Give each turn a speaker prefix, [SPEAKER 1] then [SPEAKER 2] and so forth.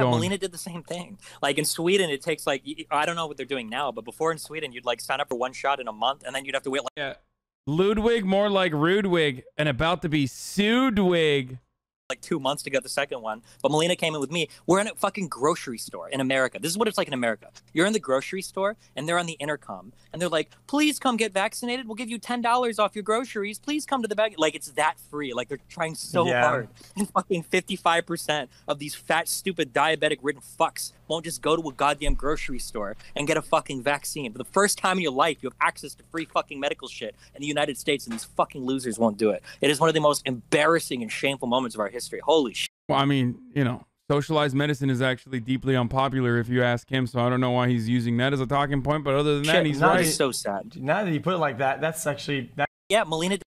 [SPEAKER 1] going.
[SPEAKER 2] Melina did the same thing. Like in Sweden, it takes like I don't know what they're doing now, but before in Sweden, you'd like sign up for one shot in a month, and then you'd have to wait like
[SPEAKER 1] Yeah. Ludwig, more like Rudwig, and about to be Sudwig.
[SPEAKER 2] Like two months to get the second one. But Melina came in with me. We're in a fucking grocery store in America. This is what it's like in America. You're in the grocery store and they're on the intercom and they're like, "Please come get vaccinated. We'll give you ten dollars off your groceries. Please come to the bag." Like it's that free. Like they're trying so
[SPEAKER 3] Yeah.
[SPEAKER 2] hard. And fucking fifty-five percent of these fat, stupid, diabetic-ridden fucks won't just go to a goddamn grocery store and get a fucking vaccine. For the first time in your life, you have access to free fucking medical shit in the United States, and these fucking losers won't do it. It is one of the most embarrassing and shameful moments of our history. Holy shit.
[SPEAKER 1] Well, I mean, you know, socialized medicine is actually deeply unpopular if you ask him. So I don't know why he's using that as a talking point. But other than that,
[SPEAKER 3] Shit,
[SPEAKER 1] he's
[SPEAKER 3] not
[SPEAKER 1] right.
[SPEAKER 2] so sad.
[SPEAKER 3] Now that you put it like that, that's actually that
[SPEAKER 2] Yeah, Melina